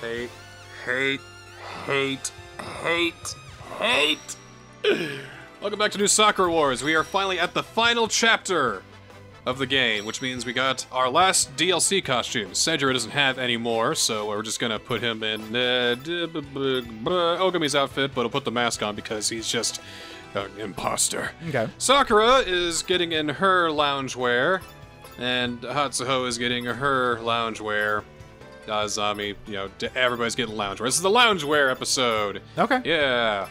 hate, hate, hate, hate, hate. Welcome back to New Sakura Wars. We are finally at the final chapter of the game, which means we got our last DLC costume. Sanjiro doesn't have any more, so we're just gonna put him in uh, Ogami's outfit, but we'll put the mask on because he's just an imposter. Okay. Sakura is getting in her loungewear, and Hatsuho is getting her loungewear. Azami, you know, everybody's getting loungewear. This is the loungewear episode. Okay. Yeah.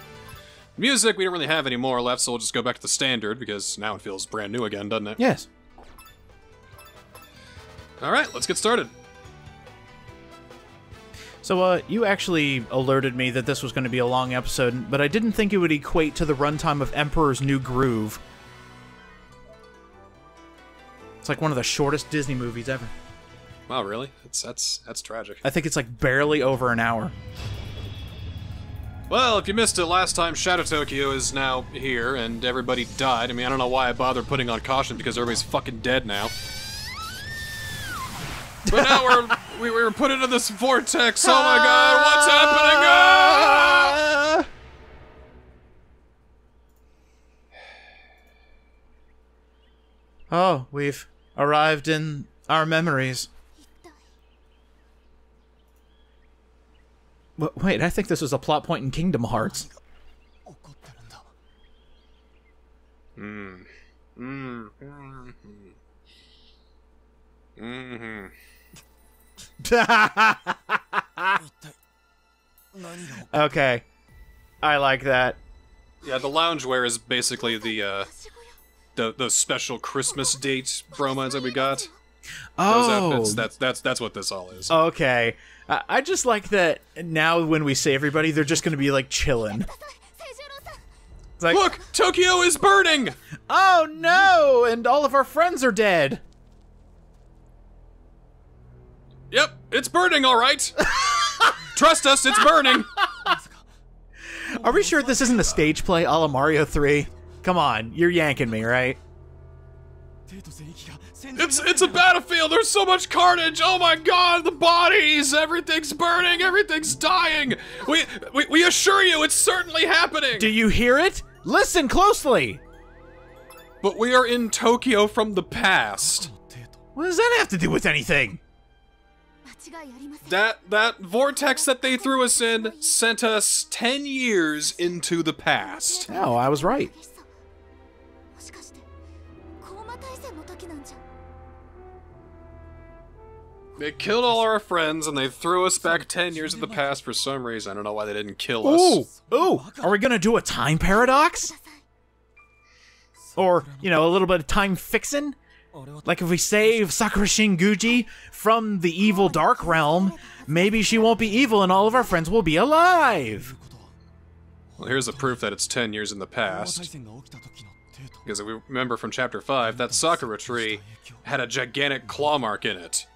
Music, we don't really have any more left, so we'll just go back to the standard because now it feels brand new again, doesn't it? Yes. All right, let's get started. So, uh, you actually alerted me that this was going to be a long episode, but I didn't think it would equate to the runtime of Emperor's New Groove. It's like one of the shortest Disney movies ever. Wow, really? That's that's that's tragic. I think it's like barely over an hour. Well, if you missed it last time, Shadow Tokyo is now here, and everybody died. I mean, I don't know why I bothered putting on caution because everybody's fucking dead now. But now we're we we were put into this vortex. Oh my god, what's happening? Ah! Oh, we've arrived in our memories. Wait, I think this was a plot point in Kingdom Hearts. Hmm. Hmm. Hmm. Okay. I like that. Yeah, the loungewear is basically the uh the, the special Christmas date bromides that we got. Oh, outfits. That's that's that's what this all is. okay. I I just like that now when we say everybody, they're just going to be like chilling. Like, Look, Tokyo is burning. oh no, and all of our friends are dead. Yep, it's burning. All right. Trust us, it's burning. Are we sure this isn't a stage play a la Mario 3? Come on, you're yanking me, right? It's it's a battlefield. There's so much carnage. Oh my god, the bodies. Everything's burning. Everything's dying. We we, we assure you it's certainly happening. Do you hear it? Listen closely. But we are in Tokyo from the past. What does that have to do with anything? That that vortex that they threw us in sent us 10 years into the past. Oh, I was right. They killed all our friends and they threw us back 10 years in the past for some reason. I don't know why they didn't kill us. Ooh! Ooh! Are we gonna do a time paradox? Or, you know, a little bit of time fixing? Like if we save Sakura Shinguji from the evil Dark Realm, maybe she won't be evil and all of our friends will be alive! Well, here's the proof that it's 10 years in the past. Because if we remember from Chapter 5, that Sakura tree had a gigantic claw mark in it.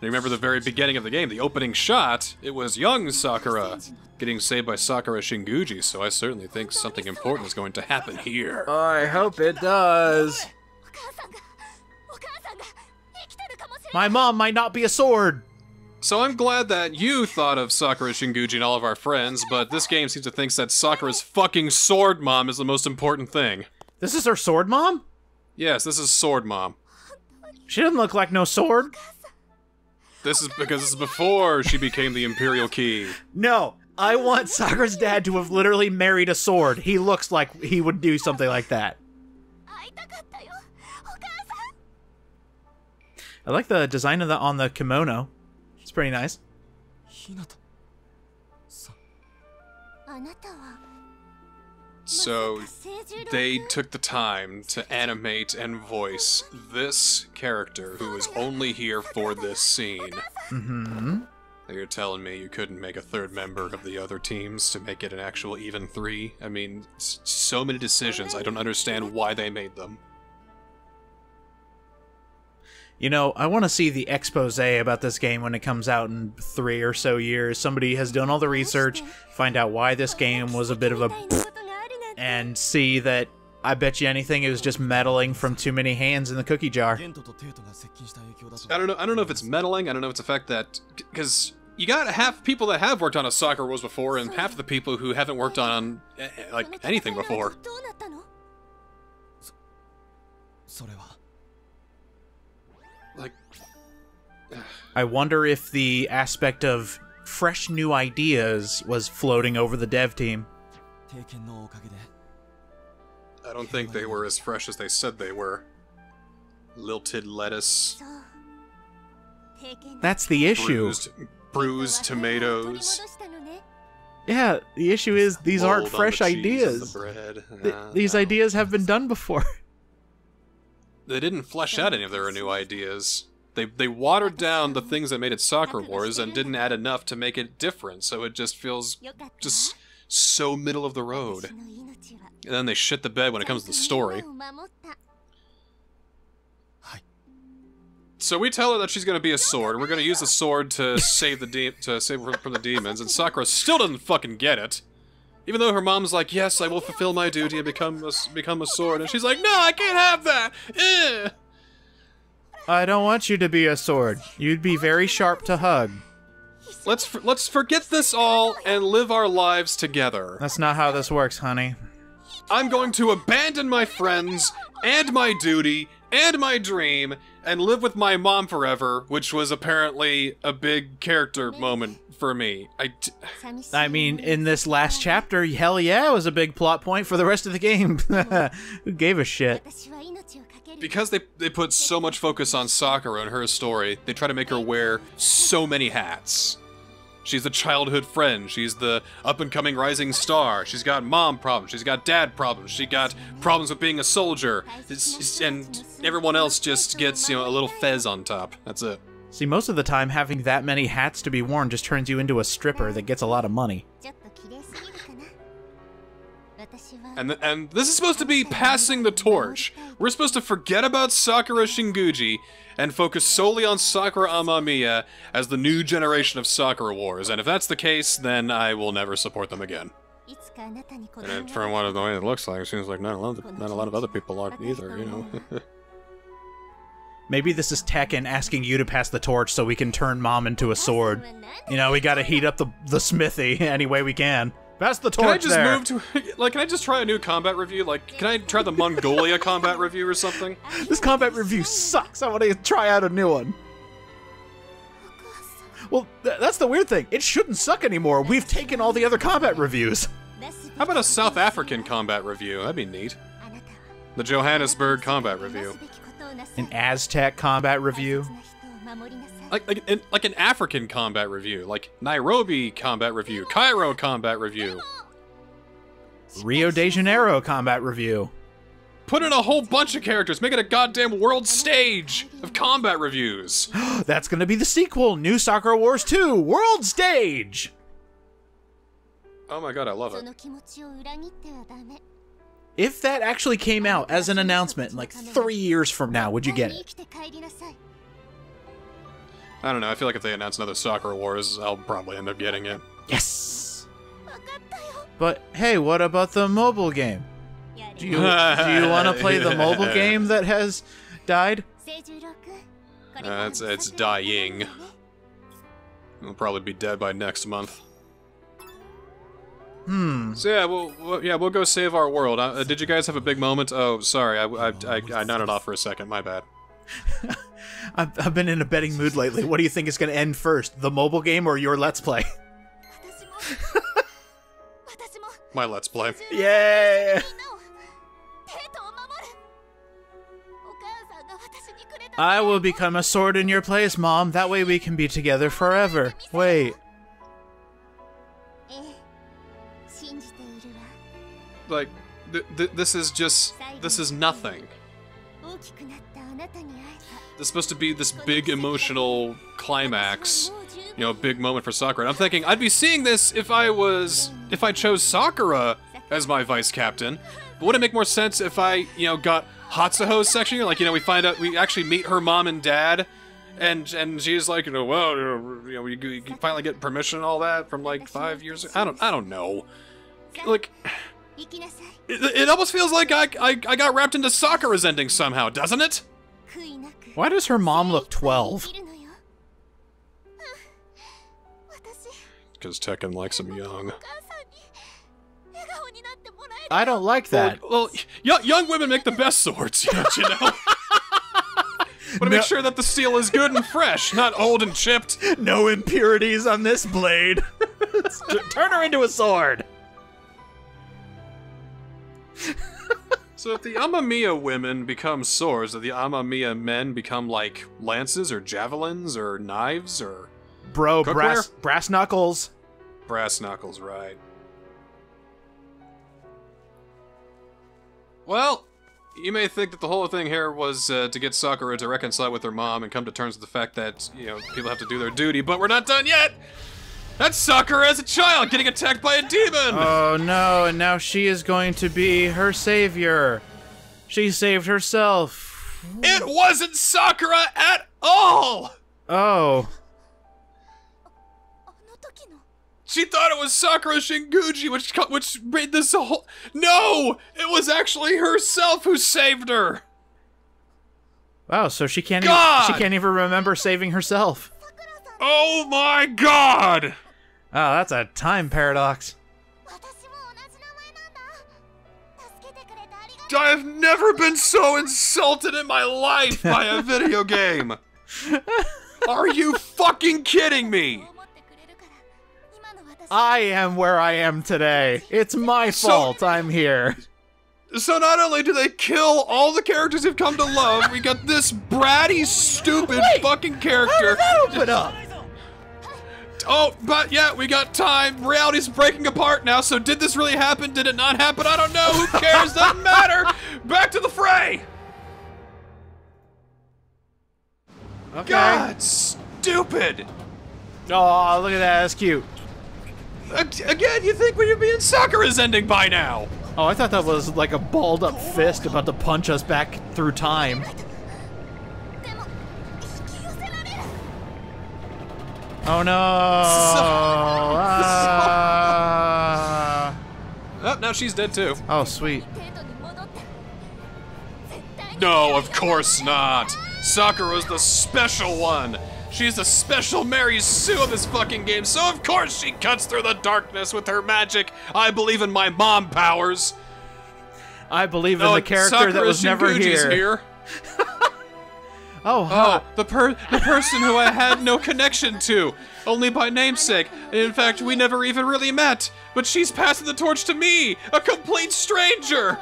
Remember the very beginning of the game, the opening shot, it was young Sakura getting saved by Sakura Shinguji, so I certainly think something important is going to happen here. I hope it does. My mom might not be a sword. So I'm glad that you thought of Sakura Shinguji and all of our friends, but this game seems to think that Sakura's fucking sword mom is the most important thing. This is her sword mom? Yes, this is sword mom. She doesn't look like no sword. This is because this is before she became the Imperial Key. No, I want Sakura's dad to have literally married a sword. He looks like he would do something like that. I like the design of the on the kimono. It's pretty nice. So they took the time to animate and voice this character who is only here for this scene. Mm-hmm. You're telling me you couldn't make a third member of the other teams to make it an actual even three? I mean, so many decisions. I don't understand why they made them. You know, I want to see the expose about this game when it comes out in three or so years. Somebody has done all the research, find out why this game was a bit of a and see that I bet you anything it was just meddling from too many hands in the cookie jar. I don't know. I don't know if it's meddling. I don't know if it's the fact that because you got half people that have worked on a Sakura Wars before, and half the people who haven't worked on eh, eh, like anything before. Like, I wonder if the aspect of fresh new ideas was floating over the dev team. I don't think they were as fresh as they said they were. Lilted lettuce. That's the issue. Bruised, bruised tomatoes. Yeah, the issue is these Mold aren't fresh the ideas. The Th these no. ideas have been done before. They didn't flesh out any of their new ideas. They, they watered down the things that made it Sakura Wars and didn't add enough to make it different, so it just feels just so middle of the road. And then they shit the bed when it comes to the story. So we tell her that she's going to be a sword. We're going to use the sword to save the de to save her from the demons, and Sakura still doesn't fucking get it. Even though her mom's like, "Yes, I will fulfill my duty and become a, become a sword," and she's like, "No, I can't have that." I don't want you to be a sword. You'd be very sharp to hug. Let's let's forget this all and live our lives together. That's not how this works, honey. I'm going to abandon my friends and my duty and my dream and live with my mom forever, which was apparently a big character moment for me. I mean, in this last chapter, hell yeah, was a big plot point for the rest of the game. Who gave a shit? Because they, they put so much focus on Sakura and her story, they try to make her wear so many hats. She's a childhood friend. She's the up and coming rising star. She's got mom problems. She's got dad problems. She got problems with being a soldier. It's- and everyone else just gets, you know, a little fez on top. That's it. See, most of the time, having that many hats to be worn just turns you into a stripper that gets a lot of money. And, and this is supposed to be passing the torch. We're supposed to forget about Sakura Shinguji and focus solely on Sakura Amamiya as the new generation of Sakura Wars. And if that's the case, then I will never support them again. And from what the way it looks like, it seems like not a lot of, not a lot of other people are either, you know. Maybe this is Tekken asking you to pass the torch so we can turn mom into a sword. You know, we gotta heat up the, the smithy any way we can. Pass the torch. Can I just there. move to like? Can I just try a new combat revue? Like, can I try the Mongolia combat revue or something? This combat revue sucks. I want to try out a new one. Well, th that's the weird thing. It shouldn't suck anymore. We've taken all the other combat revues. How about a South African combat revue? That'd be neat. The Johannesburg combat revue. An Aztec combat revue like like an, like an African combat revue, like Nairobi combat revue, Cairo combat revue, Rio de Janeiro combat revue. Put in a whole bunch of characters, make it a goddamn world stage of combat revues. That's gonna be the sequel, New Sakura Wars 2, World Stage! Oh my god, I love it. If that actually came out as an announcement like three years from now, would you get it? I don't know, I feel like if they announce another Sakura Wars, I'll probably end up getting it. Yes! But hey, what about the mobile game? Do you, do you want to play the mobile game that has died? Uh, it's, it's dying. It'll probably be dead by next month. Hmm. So yeah, we'll, we'll yeah we'll go save our world. Uh, did you guys have a big moment? Oh, sorry, I, I, I, I nodded off for a second. My bad. I've, I've been in a betting mood lately. What do you think is going to end first, the mobile game or your Let's Play? My Let's Play. Yay! I will become a sword in your place, Mom. That way we can be together forever. Wait. Like, th th this is just. This is nothing. This supposed to be this big emotional climax, you know, big moment for Sakura. I'm thinking I'd be seeing this if I was if I chose Sakura as my vice captain. But would it make more sense if I, you know, got Hatsuho's section? Like, you know, we find out we actually meet her mom and dad, and and she's like, you know, well, you know, we, we finally get permission and all that from like five years. Ago. I don't, I don't know. Like. It, it, almost feels like I, I, I got wrapped into Sakura's ending somehow, doesn't it? Why does her mom look 12? Because Tekken likes him young. I don't like that. Well, well young women make the best swords, you know. You know? Want to no. make sure that the steel is good and fresh, not old and chipped. No impurities on this blade. Turn her into a sword. So if the Amamiya women become swords, do the Amamiya men become like lances or javelins or knives or Bro, Cookware? brass brass knuckles. brass knuckles, right? Well, you may think that the whole thing here was uh, to get Sakura to reconcile with her mom and come to terms with the fact that, you know, people have to do their duty, but we're not done yet! That Sakura, as a child getting attacked by a demon! Oh no, and now she is going to be her savior. She saved herself. It wasn't Sakura at all! Oh. She thought it was Sakura Shinguji, which which made this a whole. No, it was actually herself who saved her. Wow, so she can't. God! Even, she can't even remember saving herself. Oh my God! Oh, that's a time paradox. I have never been so insulted in my life by a video game. Are you fucking kidding me? I am where I am today. It's my fault so, I'm here. So not only do they kill all the characters you've come to love, we got this bratty, stupid Wait, fucking character. How did that open up? Oh, but yeah, we got time. Reality's breaking apart now, so did this really happen? Did it not happen? I don't know. Who cares? Doesn't matter. Back to the fray. Okay. God, stupid. Oh, look at that. That's cute. Ag- Again, you think when you're being Sakura's ending by now? Oh, I thought that was like a balled up fist about to punch us back through time. Oh no! So, uh, oh, now she's dead too. Oh, sweet. No, of course not. Sakura's the special one. She's the special Mary Sue of this fucking game, so of course she cuts through the darkness with her magic. I believe in my mom powers. I believe no, in the character Sakura that was Shinguji's never here. here. Oh, oh, the per the person who I had no connection to, only by namesake. In fact, we never even really met. But she's passing the torch to me, a complete stranger.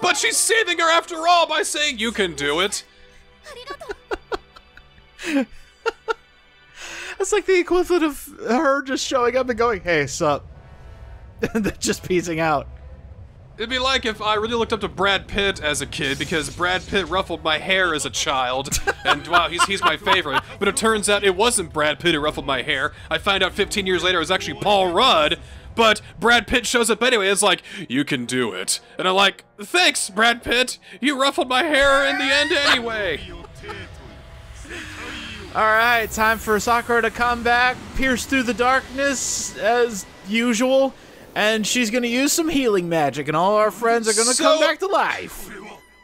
But she's saving her after all by saying you can do it. That's like the equivalent of her just showing up and going, "Hey, sup," and just peacing out. It'd be like if I really looked up to Brad Pitt as a kid because Brad Pitt ruffled my hair as a child, and wow, he's, he's my favorite. But it turns out it wasn't Brad Pitt who ruffled my hair. I find out 15 years later it was actually Paul Rudd, but Brad Pitt shows up anyway. It's like, you can do it. And I'm like, thanks, Brad Pitt. You ruffled my hair in the end anyway. All right, time for Sakura to come back, pierce through the darkness as usual, and she's gonna use some healing magic, and all our friends are gonna So- come back to life.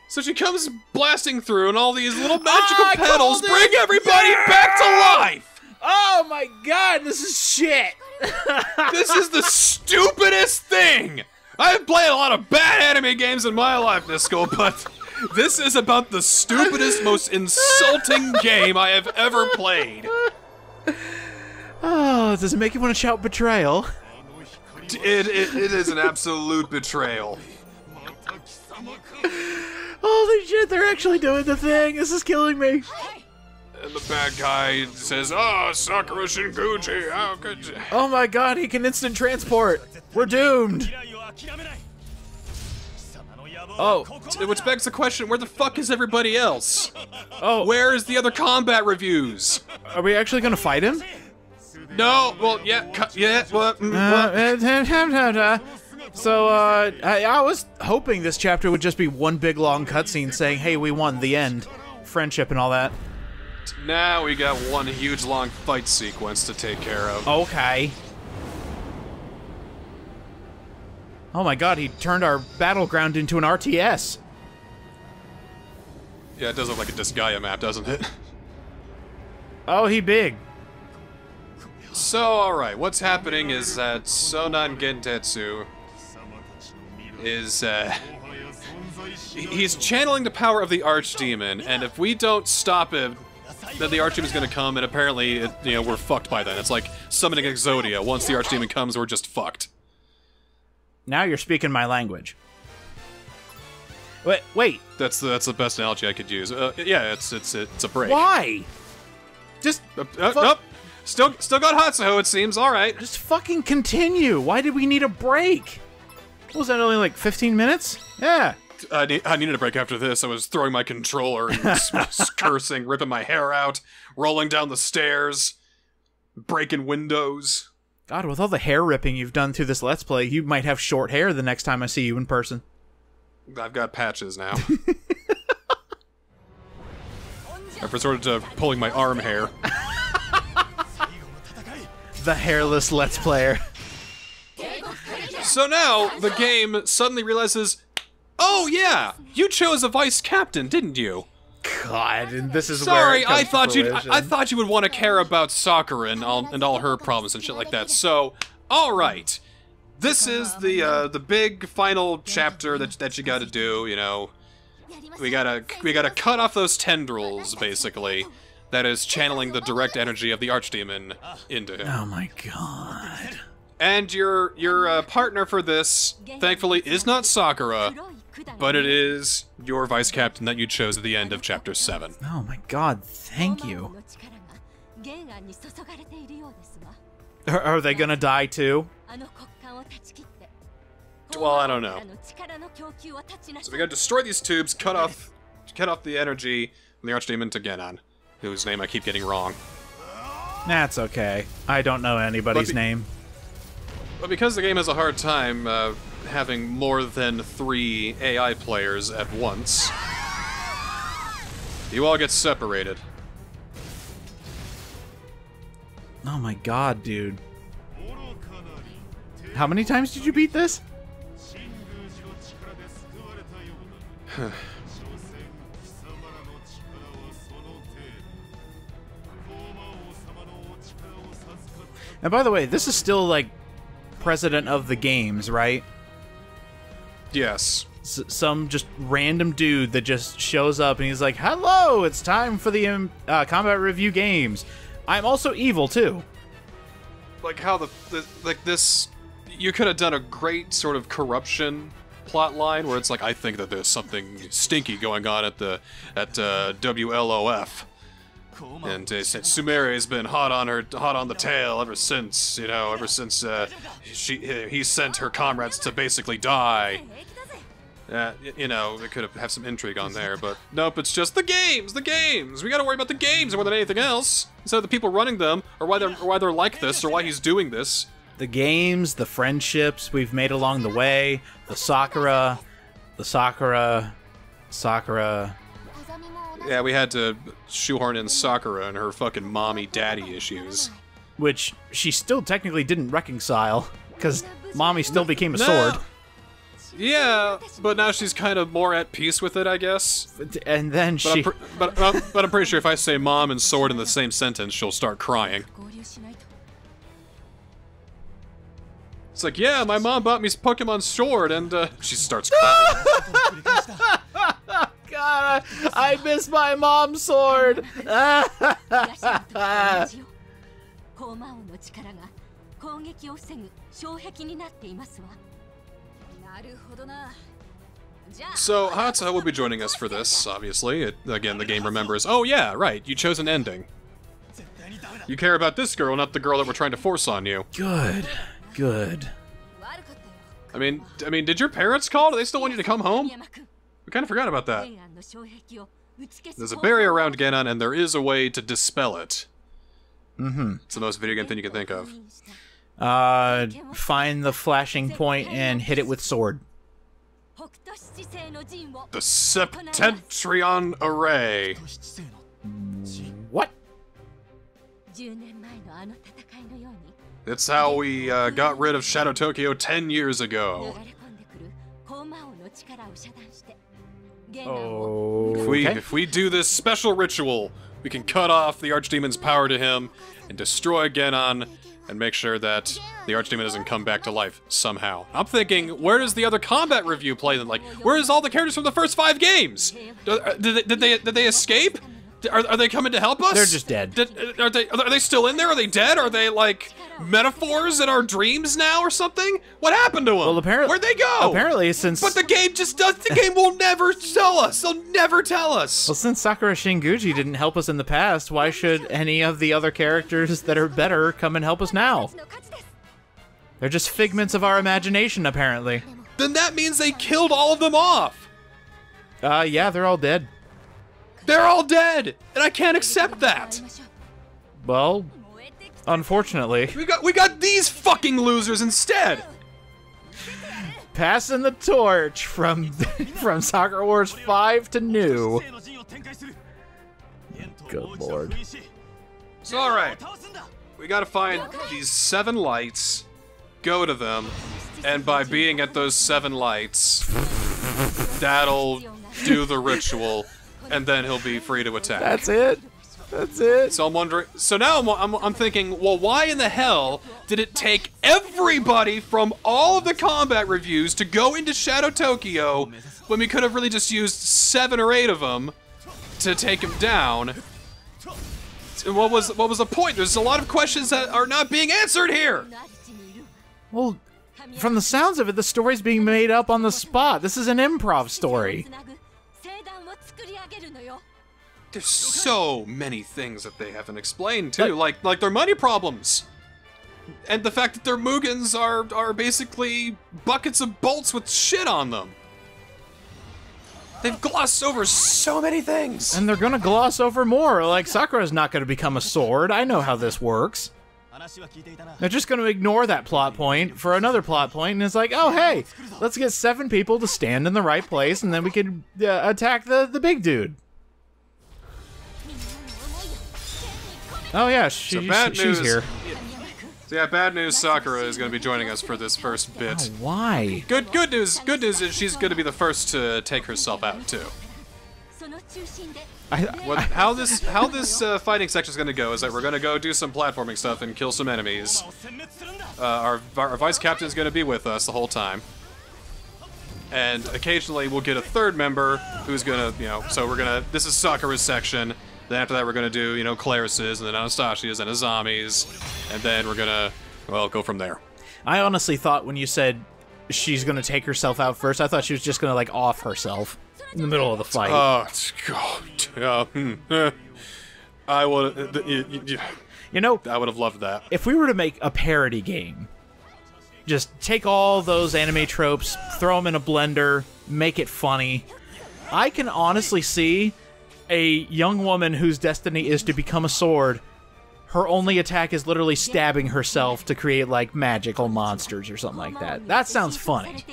So she comes blasting through, and all these little magical ah, I petals bring everybody back to life. Oh my god, this is shit. This is the stupidest thing! I've played a lot of bad anime games in my life, Niskel, but this is about the stupidest, most insulting game I have ever played. Oh, does it make you want to shout betrayal? it, it, it is an absolute betrayal. Holy shit, they're actually doing the thing. This is killing me. And the bad guy says, ah, Oh, Sakura Shinguji, how could you? Oh my god, he can instant transport. We're doomed. Oh, which begs the question, where the fuck is everybody else? Oh. Where is the other combat revues? Are we actually gonna fight him? No, well, yeah, cu- yeah, what, mm, Uh, what? so, uh, I, I was hoping this chapter would just be one big long cutscene saying, hey, we won, the end. Friendship and all that. Now we got one huge long fight sequence to take care of. Okay. Oh my god, he turned our battleground into an RTS. Yeah, it does look like a Disgaea map, doesn't it? Oh, he big. So, alright, what's happening is that Sonan Gentetsu is, uh, He's channeling the power of the Archdemon, and if we don't stop him, then the Archdemon's gonna come, and apparently, it, you know, we're fucked by then. It's like summoning Exodia. Once the Archdemon comes, we're just fucked. Now you're speaking my language. Wait, wait. That's the, that's the best analogy I could use. Uh, yeah, it's it's it's a break. Why? Just Uh, uh, nope. Still still got Hatsuho, it seems. All right. just fucking continue. Why did we need a break? What was that only like 15 minutes? Yeah. I, need, I needed a break after this. I was throwing my controller and cursing, ripping my hair out, rolling down the stairs, breaking windows. God, with all the hair ripping you've done through this Let's Play, you might have short hair the next time I see you in person. I've got patches now. I've resorted to pulling my arm hair. The hairless Let's Player. So now the game suddenly realizes, oh yeah, you chose a vice captain, didn't you? God, and this is where Sorry, I thought you I. I thought you would want to care about Sakura and all and all her problems and shit like that. So, all right, this is the uh, the big final chapter that that you got to do. You know, we gotta we gotta cut off those tendrils, basically. That is channeling the direct energy of the archdemon into him. Oh my god. And your your uh, partner for this, thankfully, is not Sakura, but it is your vice captain that you chose at the end of chapter seven. Oh my god, thank you. Are, are they gonna die too? Well, I don't know. So we gotta destroy these tubes, cut off, cut off the energy from the archdemon to Genon, whose name I keep getting wrong. That's okay. I don't know anybody's But name. But because the game has a hard time uh, having more than three AI players at once, you all get separated. Oh my god, dude. How many times did you beat this? And by the way, this is still like president of the games, right? Yes. S- some just random dude that just shows up and he's like, "Hello, it's time for the um, uh, combat revue games. I'm also evil too." Like how the, the like this, you could have done a great sort of corruption plot line where it's like I think that there's something stinky going on at the at uh, WLOF. And uh, since Sumire has been hot on her, hot on the tail ever since, you know, ever since uh, she he sent her comrades to basically die. Uh, you know, it could have have some intrigue on there, but nope. It's just the games, the games. We got to worry about the games more than anything else, instead of the people running them, or why they're or why they're like this, or why he's doing this. The games, the friendships we've made along the way, the Sakura, the Sakura, Sakura. Yeah, we had to shoehorn in Sakura and her fucking mommy daddy issues. which she still technically didn't reconcile because mommy still became a No. sword Yeah, but now she's kind of more at peace with it, I guess. and then But, she I'm, pre- but, uh, but I'm pretty sure if I say mom and sword in the same sentence, she'll start crying. It's like, yeah, my mom bought me Pokemon Sword, and uh, she starts crying. god, I, miss my mom's sword. so Hatsa will be joining us for this, obviously. It, again, the game remembers, oh yeah, right, you chose an ending. You care about this girl, not the girl that we're trying to force on you. Good, good. I mean, I mean, did your parents call? Do they still want you to come home? We kind of forgot about that. There's a barrier around Ganon, and there is a way to dispel it. Mm-hmm. It's the most video game thing you can think of. Uh, find the flashing point and hit it with sword. The Septentrion Array. What? It's how we uh, got rid of Shadow Tokyo 10 years ago. Oh. If we, Okay. if we do this special ritual, we can cut off the Archdemon's power to him and destroy Genon and make sure that the Archdemon doesn't come back to life somehow. I'm thinking, where does the other combat revue play? Then, like, where is all the characters from the first five games? Uh, did they, did they, did they escape? Are, are they coming to help us? They're just dead. Did, uh, are they are they still in there? Are they dead? Are they like metaphors in our dreams now or something? What happened to them? Well, apparently, where'd they go? Apparently, since but the game just does the game will never tell us. They'll never tell us. Well, since Sakura Shinguji didn't help us in the past, why should any of the other characters that are better come and help us now? They're just figments of our imagination, apparently. Then that means they killed all of them off. Uh, yeah, they're all dead. They're all dead, and I can't accept that. Well, Unfortunately. We got we got these fucking losers instead. Passing the torch from from Sakura Wars 5 to new. Good lord. So alright. We gotta find these seven lights, go to them, and by being at those seven lights, that'll do the ritual, and then he'll be free to attack. That's it. That's it. So I'm wondering. So now I'm, I'm, I'm, thinking, well, why in the hell did it take everybody from all of the combat revues to go into Shadow Tokyo when we could have really just used seven or eight of them to take him down? And what was what was the point? There's a lot of questions that are not being answered here. Well, from the sounds of it, the story's being made up on the spot. This is an improv story there's so many things that they haven't explained too, like like their money problems, and the fact that their Mugens are are basically buckets of bolts with shit on them. They've glossed over so many things, and they're gonna gloss over more. Like Sakura's not gonna become a sword. I know how this works. They're just going to ignore that plot point for another plot point, and it's like, oh hey, let's get seven people to stand in the right place, and then we can uh, attack the the big dude. Oh yeah, she, so bad she, news, she's here. So yeah, bad news. Sakura is going to be joining us for this first bit. Oh, why? Good, good news. Good news is she's going to be the first to take herself out too. I, what, how this how this uh, fighting section is going to go is that we're going to go do some platforming stuff and kill some enemies. Uh, our, our vice captain is going to be with us the whole time, and occasionally we'll get a third member who's going to you know. So we're gonna this is Sakura's section. Then after that we're going to do, you know, Claris's and then Anastasia's and Azami's. And then we're going to, well, go from there. I honestly thought when you said she's gonna take herself out first, I thought she was just gonna like off herself in the middle of the fight. Oh, God. Hmm, eh. I would, uh, th- y- y- you know, I would have loved that. if we were to make a parody game, just take all those anime tropes, throw them in a blender, make it funny. I can honestly see a young woman whose destiny is to become a sword. Her only attack is literally stabbing herself to create like magical monsters or something like that. That sounds funny.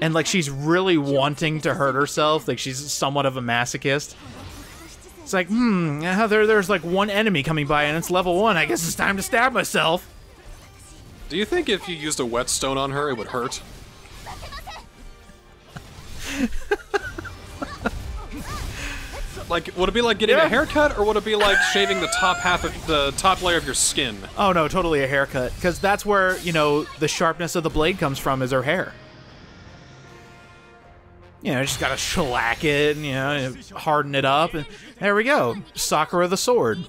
And like she's really wanting to hurt herself, like she's somewhat of a masochist. It's like, hmm, uh, there, there's like one enemy coming by and it's level one. I guess it's time to stab myself. Do you think if you used a whetstone on her, it would hurt? Like, would it be like getting yeah. a haircut, or would it be like shaving the top half of the top layer of your skin? Oh no, totally a haircut, because that's where you know the sharpness of the blade comes from is her hair. You know, just gotta shellac it, and, you know, harden it up, and there we go. Sakura the sword.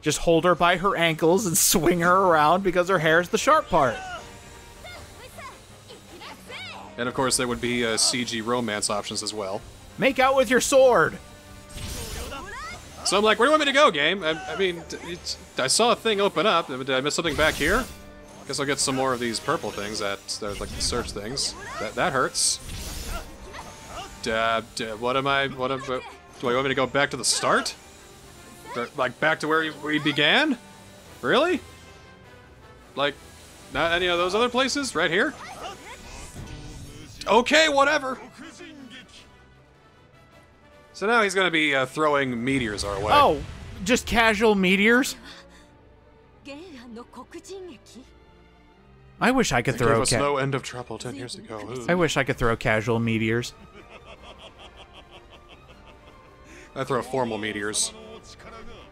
Just hold her by her ankles and swing her around because her hair is the sharp part. And of course, there would be uh, CG romance options as well. Make out with your sword. So I'm like, where do you want me to go, game? I, I mean, I saw a thing open up. Did I miss something back here? Guess I'll get some more of these purple things that they're uh, like the search things. That that hurts. Dab, uh, what am I? What am? Do I want me to go back to the start? Like back to where we began? Really? Like, not any of those other places? Right here? Okay, whatever. So now he's going to be uh, throwing meteors our way. Oh, just casual meteors? I wish I could it throw. Gave no end of trouble ten years ago. I wish I could throw casual meteors. I throw formal meteors.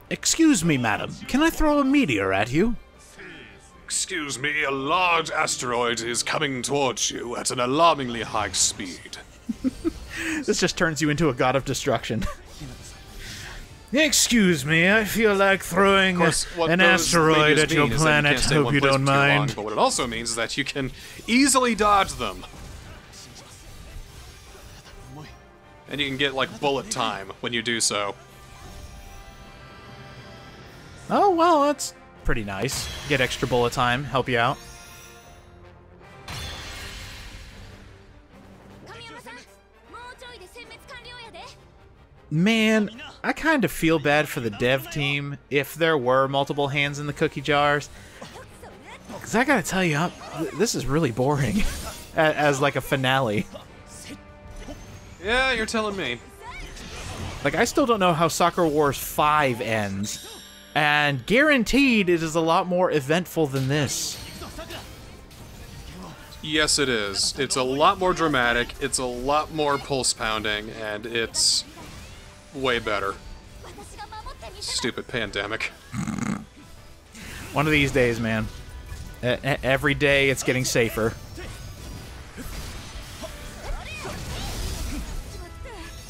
Excuse me, madam. Can I throw a meteor at you? Excuse me, a large asteroid is coming towards you at an alarmingly high speed. This just turns you into a god of destruction. Excuse me, I feel like throwing course, what an asteroid at your mean is that planet. You can't stay in Hope you don't for too long, mind. but what it also means is that you can easily dodge them. And you can get like bullet time when you do so. Oh, well, that's pretty nice. Get extra bullet time, help you out. Man, I kind of feel bad for the dev team if there were multiple hands in the cookie jars. Because I gotta tell you, I'm, this is really boring as, as like a finale. Yeah, you're telling me. Like, I still don't know how Sakura Wars 5 ends. And guaranteed it is a lot more eventful than this. Yes, it is. It's a lot more dramatic, it's a lot more pulse pounding, and it's way better. Stupid pandemic. One of these days, man. Every day it's getting safer.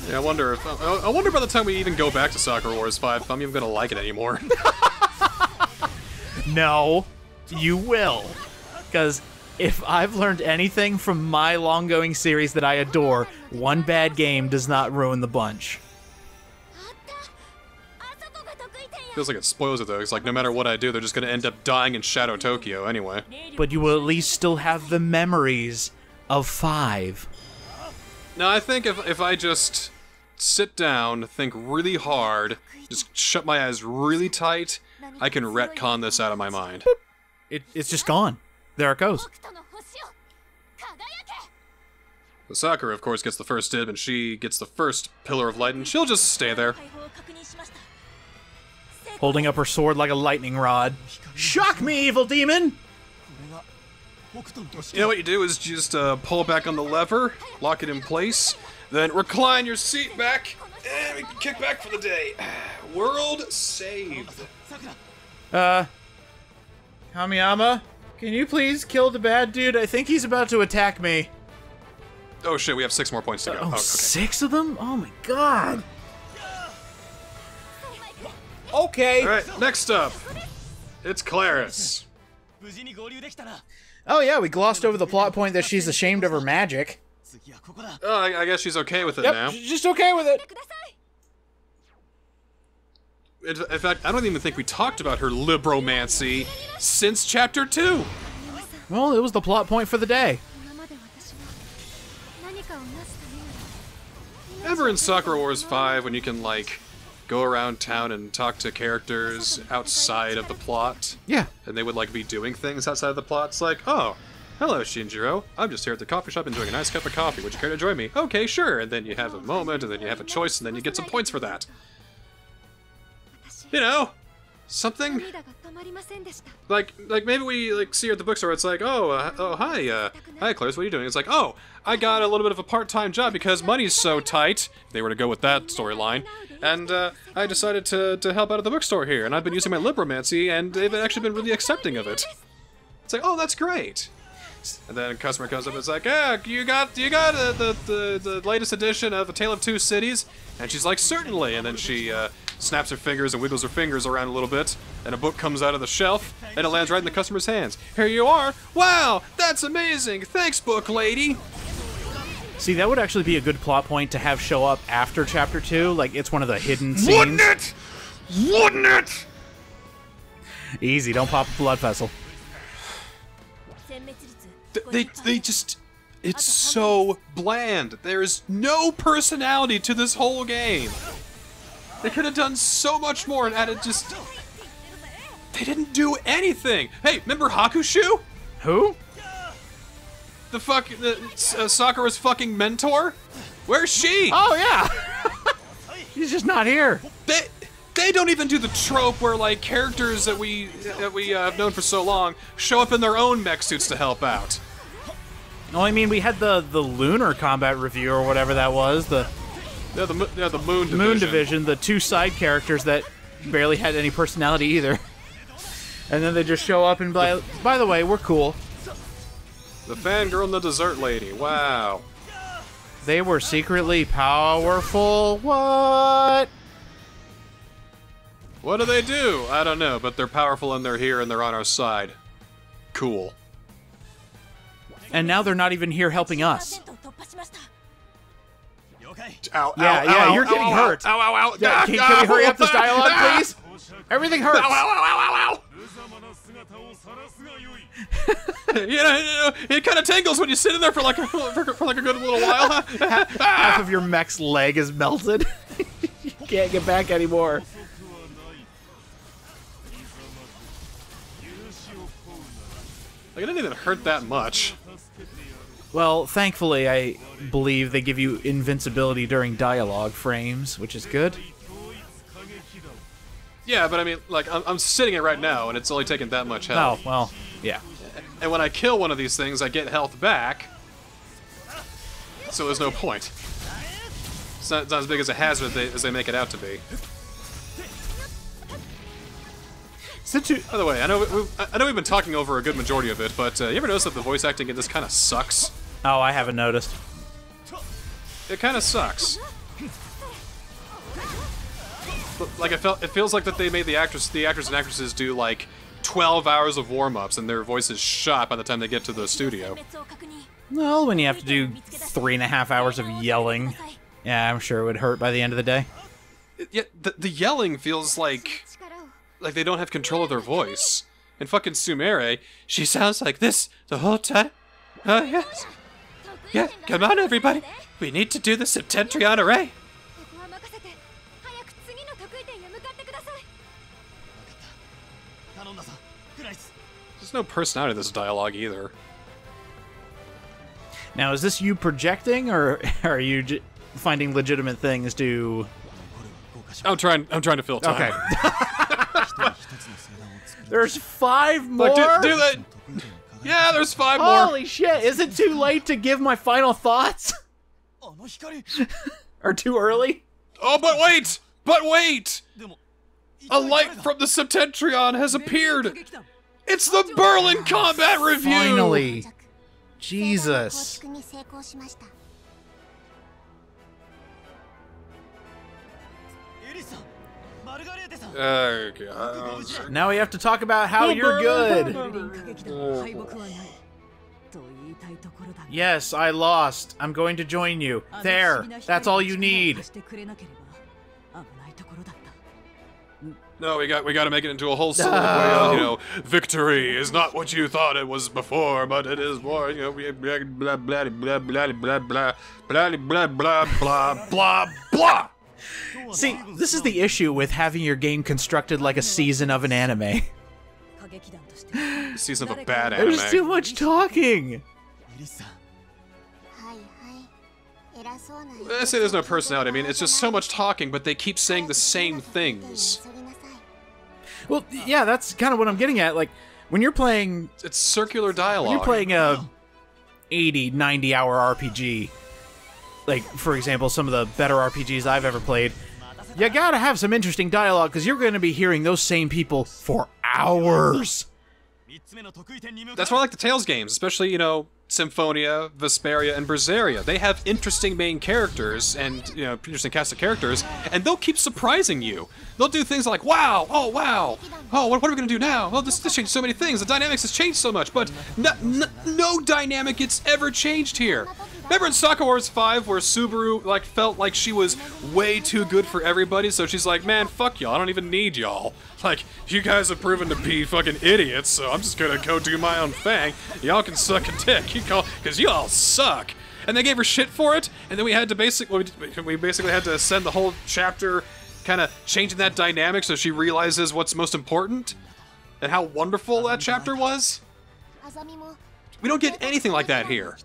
Yeah, I wonder if I wonder by the time we even go back to Sakura Wars 5 if I'm even gonna like it anymore. no, you will. Because if I've learned anything from my long going series that I adore, one bad game does not ruin the bunch. Feels like it spoils it though. It's like no matter what I do, they're just gonna end up dying in Shadow Tokyo anyway. But you will at least still have the memories of five. Now I think if if I just sit down, think really hard, just shut my eyes really tight, I can retcon this out of my mind. It, it's just gone. There it goes. Sakura, of course, gets the first dib, and she gets the first Pillar of Light, and she'll just stay there holding up her sword like a lightning rod. Shock me, evil demon! You know what you do is just uh, pull back on the lever, lock it in place, then recline your seat back, and kick back for the day. World saved. Uh, Kamiyama, can you please kill the bad dude? I think he's about to attack me. Oh shit, we have six more points to go. Uh, oh, oh okay. six of them? Oh my god! Okay. All right, next up, it's Claris. Oh yeah, we glossed over the plot point that she's ashamed of her magic. Oh, I, I guess she's okay with it yep, now. She's just okay with it. In, in fact, I don't even think we talked about her libromancy since chapter two. Well, it was the plot point for the day. Ever in Sakura Wars 5 when you can, like, go around town and talk to characters outside of the plot? Yeah. And they would, like, be doing things outside of the plot? It's like, oh, hello, Shinjiro. I'm just here at the coffee shop enjoying a nice cup of coffee. Would you care to join me? Okay, sure. And then you have a moment, and then you have a choice, and then you get some points for that. You know, something? Like, like maybe we like see her at the bookstore. It's like, oh, uh, oh, hi, uh, hi, Claris. What are you doing? It's like, oh, I got a little bit of a part-time job because money's so tight. If they were to go with that storyline, and uh, I decided to to help out at the bookstore here, and I've been using my libromancy, and they've actually been really accepting of it. It's like, oh, that's great. And then a customer comes up and is like, yeah, you got you got uh, the, the the latest edition of A Tale of Two Cities, and she's like, certainly. And then she. Uh, snaps her fingers and wiggles her fingers around a little bit, and a book comes out of the shelf, and it lands right in the customer's hands. Here you are! Wow! That's amazing! Thanks, book lady! See, that would actually be a good plot point to have show up after chapter two. Like, it's one of the hidden scenes. Wouldn't it? Wouldn't it? Easy, don't pop a blood vessel. They, they just. It's so bland. There is no personality to this whole game. They could have done so much more and added just. They didn't do anything. Hey, remember Hakushu? Who? The fuck, the uh, Sakura's fucking mentor? Where's she? Oh yeah. He's just not here. They they don't even do the trope where like characters that we that we uh, have known for so long show up in their own mech suits to help out. Well, I mean, we had the the lunar combat revue or whatever that was. The Yeah, the yeah the moon division. Moon Division, the two side characters that barely had any personality either. And then they just show up and like, by the way, we're cool. The fangirl and the dessert lady. Wow. They were secretly powerful. What? What do they do? I don't know, but they're powerful and they're here and they're on our side. Cool. And now they're not even here helping us okay? Ow, yeah, ow, yeah, ow, you're getting hurt. Ow, ow, ow. Yeah, can, can we hurry up this dialogue, ah! please? Everything hurts. Ow, ow, ow, ow, ow, you, know, you know, it kind of tingles when you sit in there for like a, for, for like a good little while. half, ah! half of your mech's leg is melted. you can't get back anymore. Like, it didn't even hurt that much. Well, thankfully, I believe they give you invincibility during dialogue frames, which is good. Yeah, but I mean, like, I'm, I'm sitting it right now, and it's only taken that much health. Oh, well, yeah. And when I kill one of these things, I get health back, so there's no point. It's not, it's not as big as a hazard as they, as they make it out to be. Since you, by the way, I know we, I know we've been talking over a good majority of it, but uh, you ever notice that the voice acting in this kind of sucks? Oh, I haven't noticed. It kind of sucks. Like I felt, it feels like that they made the actress, the actors and actresses do like 12 hours of warm-ups and their voices shot by the time they get to the studio. Well, when you have to do three and a half hours of yelling, yeah, I'm sure it would hurt by the end of the day. Yeah, the, the yelling feels like like they don't have control of their voice. And fucking Sumire, she sounds like this the whole time. Oh yes, yeah, come on, everybody. We need to do the Septentrion Array. There's no personality in this dialogue either. Now, is this you projecting, or are you j- finding legitimate things to? I'm trying. I'm trying to fill time. Okay. There's five more. Look, do, do yeah, there's five Holy more. Holy shit, is it too late to give my final thoughts? or too early? Oh, but wait! But wait! A light from the Septentrion has appeared! It's the Berlin Combat Revue! Finally! Jesus. Uh, now we have to talk about how you're good. Yes, I lost. I'm going to join you. There. That's all you need. No, we got we got to make it into a whole. No. you know, victory is not what you thought it was before, but it is more. You know, blah blah blah blah blah blah blah blah blah blah blah blah blah blah. See, this is the issue with having your game constructed like a season of an anime. season of a bad anime. There's too much talking. I say there's no personality. I mean, it's just so much talking, but they keep saying the same things. Well, yeah, that's kind of what I'm getting at. Like, when you're playing, it's circular dialogue. you're playing a 80, 90 hour RPG. Like, for example, some of the better RPGs I've ever played, you gotta have some interesting dialogue because you're gonna be hearing those same people for hours. That's why I like the Tales games, especially, you know, Symphonia, Vesperia, and Berseria. They have interesting main characters and, you know, interesting cast of characters, and they'll keep surprising you. They'll do things like, wow, oh, wow, oh, what, what are we to do now? Oh, this, this changed so many things. The dynamics has changed so much, but no, no, no dynamic gets ever changed here. Remember in Sakura Wars 5 where Subaru, like, felt like she was way too good for everybody, so she's like, man, fuck y'all, I don't even need y'all. Like, you guys have proven to be fucking idiots, so I'm just gonna go do my own thing. Y'all can suck a dick, you call, cause y'all suck. And they gave her shit for it, and then we had to basically, we basically had to send the whole chapter kind of changing that dynamic so she realizes what's most important and how wonderful that chapter was. We don't get anything like that here.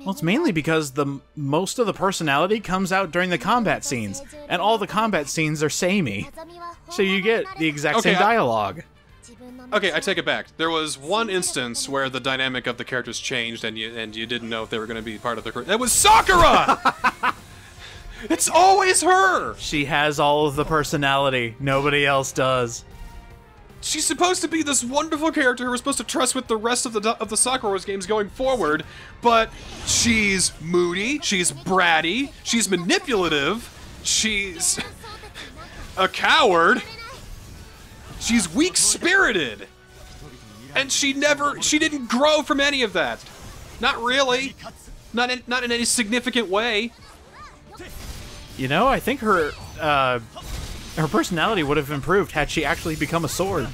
Well, it's mainly because the most of the personality comes out during the combat scenes, and all the combat scenes are samey. So you get the exact Okay, same I- dialogue. Okay, I take it back. There was one instance where the dynamic of the characters changed, and you and you didn't know if they were going to be part of the. cr- That was Sakura. it's always her. She has all of the personality. Nobody else does. She's supposed to be this wonderful character who we're supposed to trust with the rest of the of the Sakura Wars games going forward, but she's moody, she's bratty, she's manipulative, she's a coward, she's weak-spirited, and she never she didn't grow from any of that. Not really. Not in, not in any significant way. You know, I think her uh, her personality would have improved had she actually become a sword.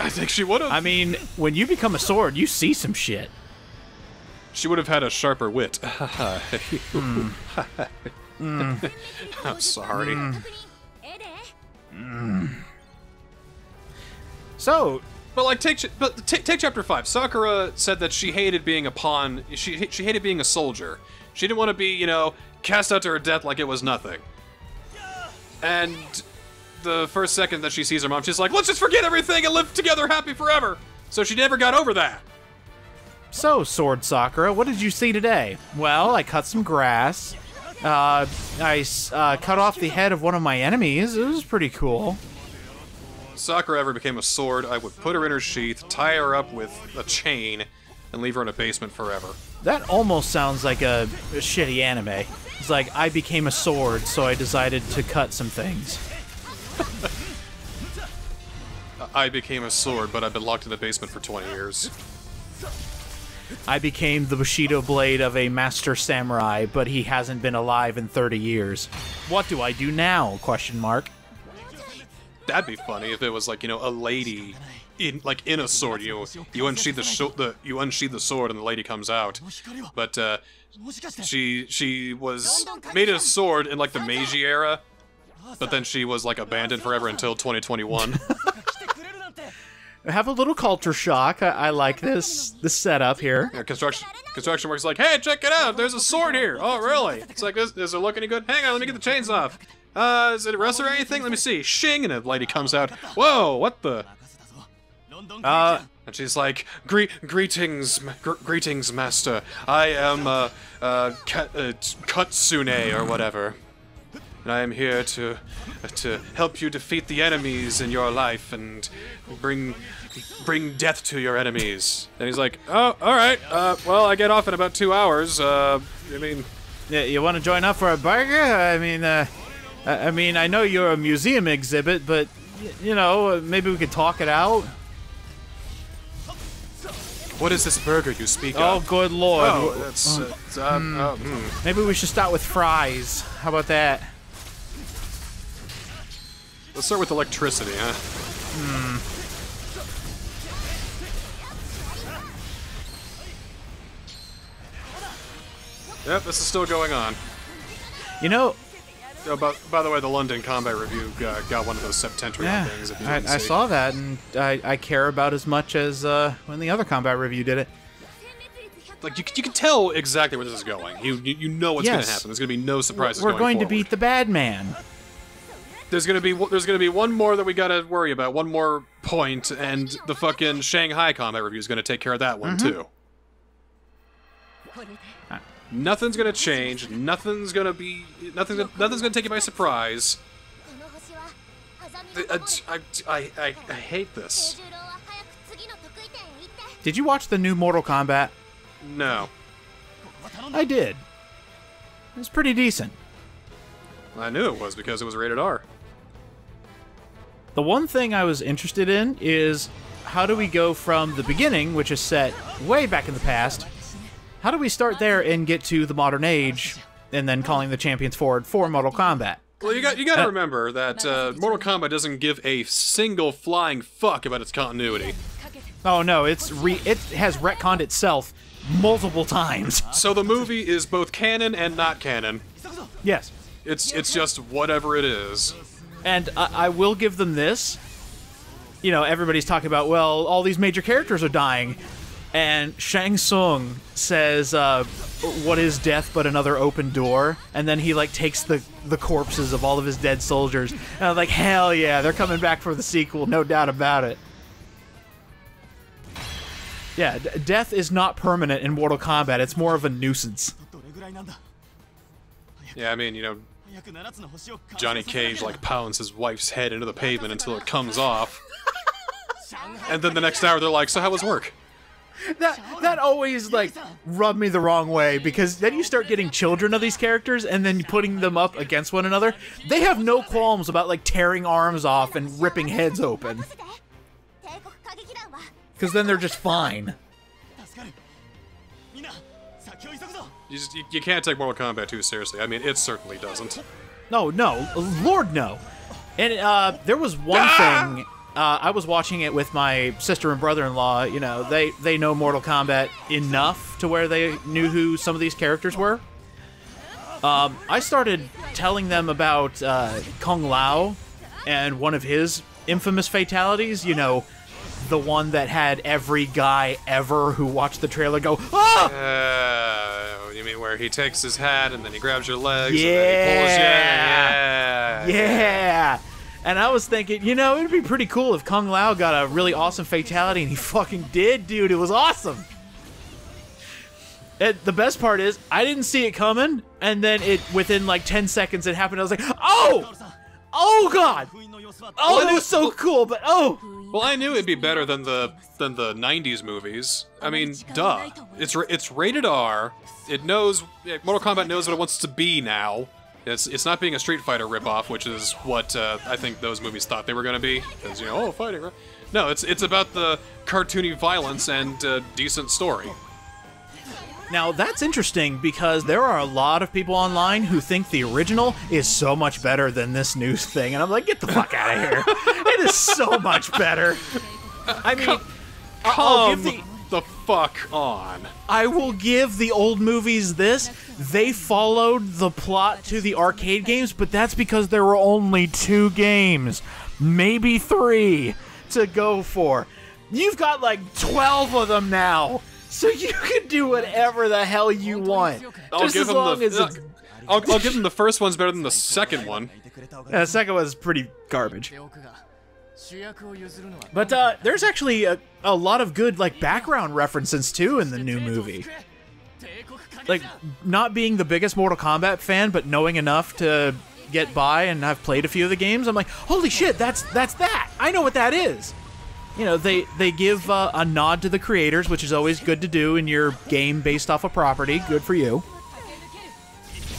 I think she would have. I mean, when you become a sword, you see some shit. She would have had a sharper wit. Hmm. I'm sorry. えで So, But like take but take, take chapter five. Sakura said that she hated being a pawn. She she hated being a soldier. She didn't want to be you know cast out to her death like it was nothing. And the first second that she sees her mom, she's like, "Let's just forget everything and live together happy forever." So she never got over that. so Sword Sakura, what did you see today? Well, I cut some grass. Uh, I uh, cut off the head of one of my enemies. It was pretty cool. Sakura ever became a sword, I would put her in her sheath, tie her up with a chain, and leave her in a basement forever. That almost sounds like a, a shitty anime. It's like I became a sword, so I decided to cut some things. I became a sword, but I've been locked in the basement for 20 years. I became the Bushido blade of a master samurai, but he hasn't been alive in 30 years. What do I do now? Question mark. That'd be funny if it was like you know a lady in like in a sword. You you unsheath the sho- the you unsheath the sword and the lady comes out. But uh, she she was made a sword in like the Meiji era, but then she was like abandoned forever until 2021. Have a little culture shock. I, I like this this setup here. Yeah, construction construction works like, hey, check it out. There's a sword here. Oh, really? It's like, this, does it look any good? Hang on, let me get the chains off. Uh, is it a rust or anything? Let me see. Shing, and a lady comes out. Whoa, what the? Uh, And she's like, Gre- greetings, gr- greetings, master. I am, uh, uh, Ka- uh, Katsune or whatever. And I am here to, to help you defeat the enemies in your life and bring, bring death to your enemies. And he's like, oh, all right. Uh, well, I get off in about two hours. Uh, I mean, yeah, you want to join up for a burger? I mean, uh, I mean, I know you're a museum exhibit, but you know, maybe we could talk it out. what is this burger you speak Oh, of? Oh, good lord. Oh, that's, uh, uh, uh, hmm. Maybe we should start with fries. How about that? Let's start with electricity, huh? Yep, this is still going on. You know, Oh, by, by the way, the London Combat Revue got, got one of those Septentrion yeah, things. If you I, I saw that, and I, I care about as much as uh, when the other combat revue did it. Like you, you can tell exactly where this is going. You you, you know what's going to happen. There's going to be no surprises. We're going, going to beat the bad man. There's going to be there's going to be one more that we got to worry about. One more point, and the fucking Shanghai Combat Revue is going to take care of that one Mm-hmm. too. Nothing's gonna change. Nothing's gonna be. Nothing's. Gonna, nothing's gonna take you by surprise. I, uh, I, I, I, I hate this. Did you watch the new Mortal Kombat? No, I did. It was pretty decent. I knew it was because it was rated R. The one thing I was interested in is how do we go from the beginning, which is set way back in the past, how do we start there and get to the modern age, and then calling the champions forward for Mortal Kombat? Well, you got you got to Uh, remember that uh, Mortal Kombat doesn't give a single flying fuck about its continuity. Oh no, it's re- it has retconned itself multiple times. So the movie is both canon and not canon. yes, It's it's just whatever it is. and I, I will give them this. You know, everybody's talking about well, all these major characters are dying and Shang Tsung says, uh, "What is death but another open door?" And then he like takes the the corpses of all of his dead soldiers, and I'm like, "Hell yeah, they're coming back for the sequel, no doubt about it." Yeah, death is not permanent in Mortal Kombat. It's more of a nuisance. Yeah, I mean, you know, Johnny Cage like pounds his wife's head into the pavement until it comes off. and then the next hour they're like, "So how was work?" that that always like rubbed me the wrong way because then you start getting children of these characters and then putting them up against one another. They have no qualms about like tearing arms off and ripping heads open. Cuz then they're just fine. You, just, you, you can't take Mortal Kombat too seriously. I mean, it certainly doesn't. No, no, Lord, no. And uh, there was one ah! thing uh, I was watching it with my sister and brother-in-law. You know, they they know Mortal Kombat enough to where they knew who some of these characters were. Um, I started telling them about uh, Kung Lao and one of his infamous fatalities. You know, the one that had every guy ever who watched the trailer go, "Ah!" Uh, you mean where he takes his hat and then he grabs your legs and then he pulls you? Yeah. Yeah. And I was thinking, you know, it'd be pretty cool if Kung Lao got a really awesome fatality, and he fucking did, dude. It was awesome. And the best part is, I didn't see it coming, and then it within like 10 seconds it happened. I was like, oh! Oh god! Oh, it was so cool, but oh! Well, I knew it'd be better than the than the 90s movies. I mean, duh. It's it's rated R. It knows Mortal Kombat knows what it wants to be now. It's it's not being a Street Fighter ripoff, which is what uh, I think those movies thought they were going to be. Because you know, oh, fighting. Right? No, it's it's about the cartoony violence and uh, decent story. Now that's interesting because there are a lot of people online who think the original is so much better than this new thing, and I'm like, get the fuck out of here! it is so much better. I mean, I'll- I'll give the the fuck on. I will give the old movies this. They followed the plot to the arcade games, but that's because there were only two games, maybe three, to go for. You've got like 12 of them now, so you can do whatever the hell you want. I'll just as long the, as it's. I'll, I'll give them the first one's better than the second one. Yeah, the second one's pretty garbage. But uh, there's actually a, a lot of good like background references too in the new movie. Like not being the biggest Mortal Kombat fan, but knowing enough to get by, and I've played a few of the games. I'm like, holy shit, that's that's that. I know what that is. You know, they they give uh, a nod to the creators, which is always good to do in your game based off a property. Good for you.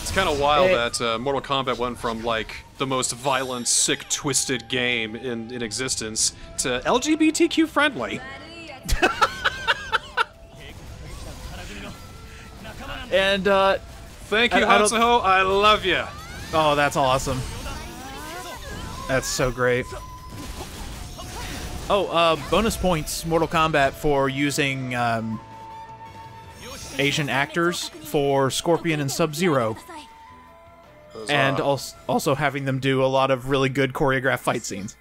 It's kind of wild Eh. that uh, Mortal Kombat went from like the most violent, sick, twisted game in, in existence to LGBTQ friendly. And uh, Thank you, I- I. I love you. oh, that's awesome. That's so great. Oh, uh, bonus points, Mortal Kombat for using um, Asian actors for Scorpion and Sub Zero, and also also having them do a lot of really good choreographed fight scenes.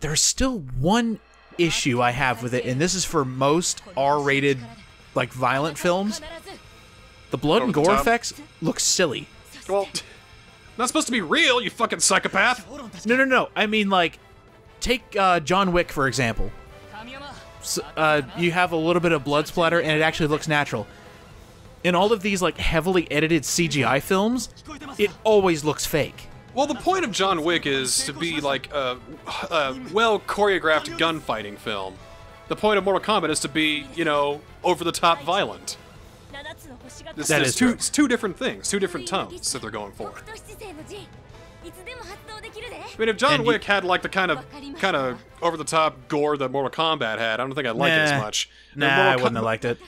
There's still one issue I have with it, and this is for most R-rated, like violent films. The blood and gore effects look silly. Well, not supposed to be real, you fucking psychopath. No, no, no. I mean, like, take uh, John Wick for example uh, you have a little bit of blood splatter, and it actually looks natural. In all of these like heavily edited CGI films, it always looks fake. Well, the point of John Wick is to be like a, a well choreographed gunfighting film. The point of Mortal Kombat is to be, you know, over the top violent. This, that is two, true. it's two different things, two different tones that they're going for. I mean, if John and Wick you... had like the kind of kind of over the top gore that Mortal Kombat had, I don't think I'd like nah, it as much. Nah, I wouldn't Com have liked it.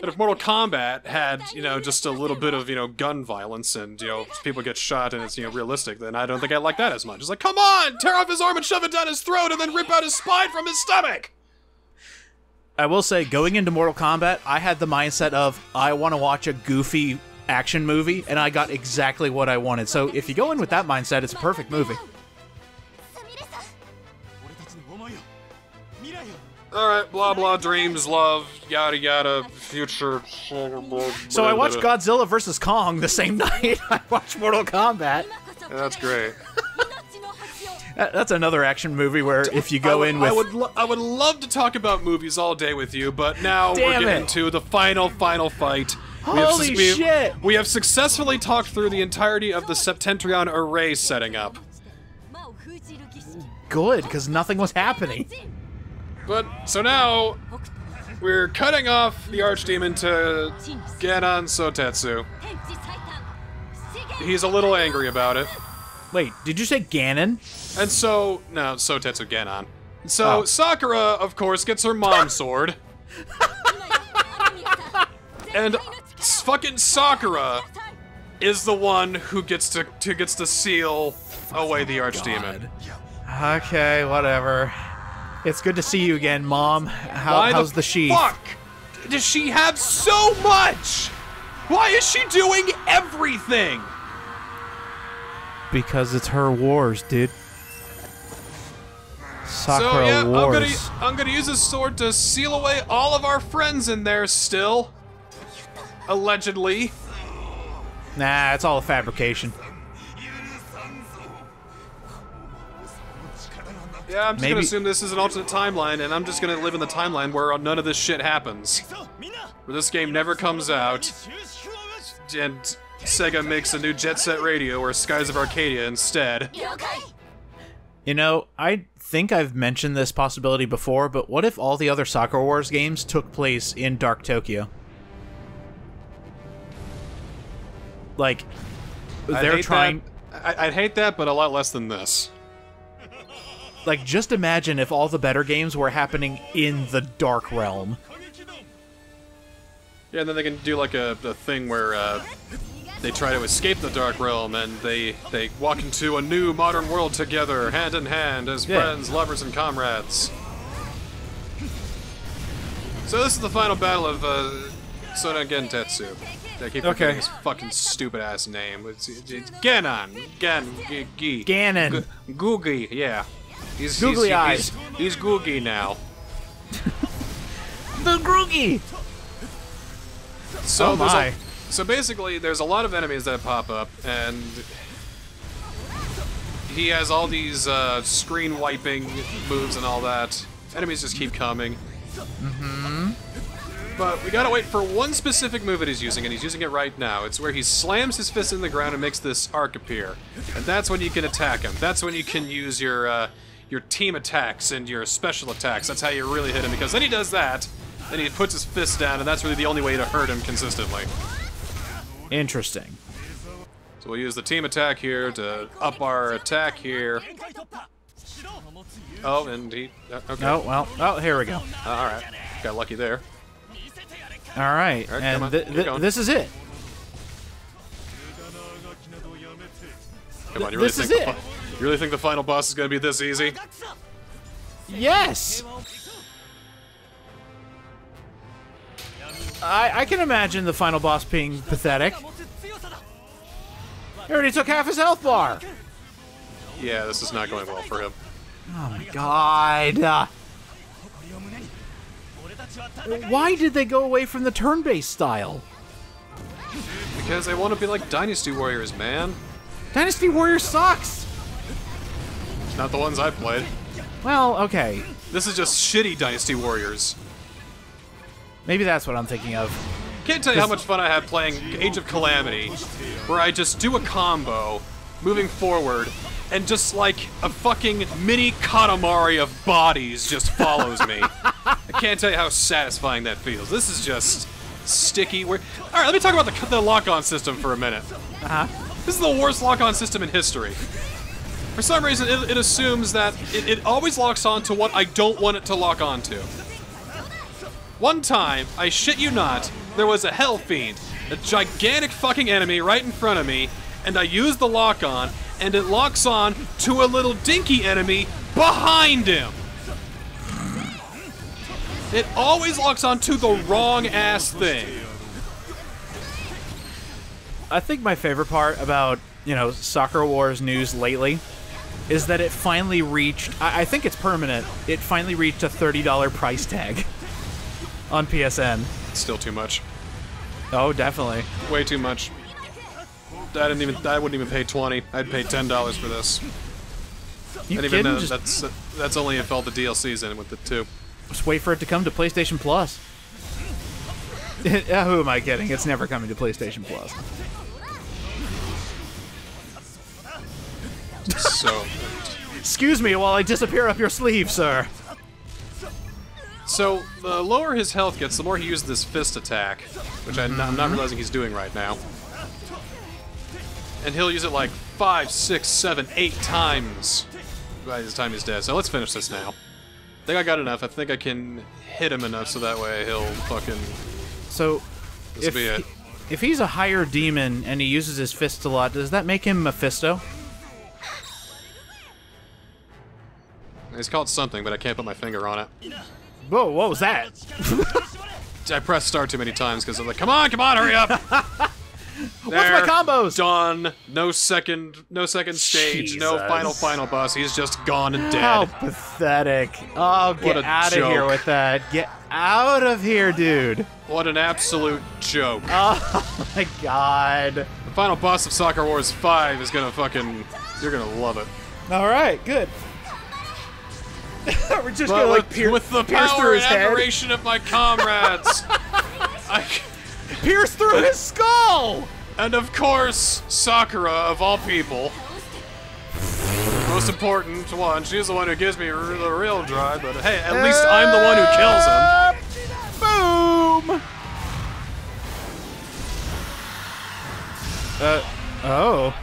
But if Mortal Kombat had, you know, just a little bit of, you know, gun violence and, you know, people get shot and it's, you know, realistic, then I don't think I'd like that as much. It's like, come on, tear off his arm and shove it down his throat and then rip out his spine from his stomach! I will say, going into Mortal Kombat, I had the mindset of, I want to watch a goofy action movie, and I got exactly what I wanted. So if you go in with that mindset, it's a perfect movie. Alright, blah blah, dreams, love, yada yada, future. So I watched Godzilla vs. Kong the same night I watched Mortal Kombat. Yeah, that's great. That's another action movie where if you go in with I would I would love to talk about movies all day with you, but now Damn we're getting it. to the final final fight Holy we have, shit. We have successfully talked through the entirety of the Septentrion array setting up. good because nothing was happening. But so now we're cutting off the archdemon to Ganon Sotetsu. He's a little angry about it. Wait, did you say Ganon? And so, no, Sotetsu Ganon. So Oh. Sakura, of course, gets her mom sword. And s- fucking Sakura is the one who gets to, to gets to seal away the archdemon. Okay, whatever. It's good to see you again, Mom. How, Why how's the, sheath? Fuck does she have so much? Why is she doing everything? Because it's her wars, dude. Sakura so yeah, I'm gonna I'm gonna use this sword to seal away all of our friends in there still allegedly. Nah, it's all a fabrication. Yeah, I'm just Maybe. gonna assume this is an alternate timeline, and I'm just gonna live in the timeline where none of this shit happens. Where this game never comes out, and Sega makes a new Jet Set Radio or Skies of Arcadia instead. You know, I think I've mentioned this possibility before, but what if all the other Sakura Wars games took place in Dark Tokyo? Like, they're I'd trying. That. I'd hate that, but a lot less than this. Like, just imagine if all the better games were happening in the Dark Realm. Yeah, and then they can do like a, a thing where uh, they try to escape the Dark Realm and they, they walk into a new modern world together, hand in hand, as yeah. friends, lovers, and comrades. So this is the final battle of uh, Sona Gentetsu. I keep Okay. his fucking stupid ass name. It's, it's, it's Ganon. Gan. G- G- Ganon. G- Googie, yeah. He's, Googly he's, eyes. He's, he's Googie now. The Groogie! So Oh my. A, so basically, there's a lot of enemies that pop up, and he has all these uh, screen wiping moves and all that. Enemies just keep coming. Mm-hmm. But we gotta wait for one specific move that he's using, and he's using it right now. It's where he slams his fist in the ground and makes this arc appear. And that's when you can attack him. That's when you can use your, uh, your team attacks and your special attacks. That's how you really hit him, because then he does that, then he puts his fist down, and that's really the only way to hurt him consistently. Interesting. So we'll use the team attack here to up our attack here. Oh, indeed. Uh, okay. Oh, well. Oh, here we go. Uh, all right. Got lucky there. All right, All right and th th this is it. Come on, you really this think is it. You really think the final boss is going to be this easy? Yes! I, I can imagine the final boss being pathetic. He already took half his health bar! Yeah, this is not going well for him. Oh my god why did they go away from the turn-based style? Because they want to be like Dynasty Warriors, man. Dynasty Warriors sucks. Not the ones I played. Well, okay. This is just shitty Dynasty Warriors. Maybe that's what I'm thinking of. Can't tell you how much fun I had playing Age of Calamity, where I just do a combo, moving forward, and just like a fucking mini Katamari of bodies just follows me. I can't tell you how satisfying that feels. This is just sticky. We're... All right, let me talk about the, the lock-on system for a minute. Uh-huh. This is the worst lock-on system in history. For some reason, it, it assumes that it, it always locks on to what I don't want it to lock on to. One time, I shit you not, there was a Hell Fiend, a gigantic fucking enemy right in front of me, and I used the lock on, and it locks on to a little dinky enemy behind him. It always locks on to the wrong ass thing. I think my favorite part about, you know, Sakura Wars news lately is that it finally reached. I, I think it's permanent. It finally reached a thirty dollar price tag on PSN. Still too much. Oh, definitely. Way too much. I didn't even. I wouldn't even pay twenty. I'd pay ten dollars for this. You And kidding? even uh, just, that's that's only if all the DLCs in with it too. just wait for it to come to PlayStation Plus. Who am I kidding? It's never coming to PlayStation Plus. So, Excuse me while I disappear up your sleeve, sir. so the lower his health gets, the more he uses this fist attack, which I, am Mm-hmm. not realizing he's doing right now. And he'll use it like five, six, seven, eight times by the time he's dead. So let's finish this now. I think I got enough. I think I can hit him enough so that way he'll fucking. So, if, be it. he- if he's a higher demon and he uses his fist a lot, does that make him Mephisto? He's called something, but I can't put my finger on it. Whoa, what was that? I pressed start too many times because I'm like, come on, come on, hurry up! What's my combos? Done. No second, no second stage. No final, final boss. He's just gone and dead. How pathetic. Oh, get a out of here with that. Get out of here, dude. What an absolute joke. Oh my god. the final boss of Sakura Wars 5 is gonna fucking. You're gonna love it. All right, good. We're just But gonna like with, pier- with the pierce power through and head. admiration of my comrades. I, Pierce through his skull. and of course, Sakura, of all people. Most important one. She's the one who gives me the real drive, but hey, at least I'm the one who kills him. Boom. Uh oh.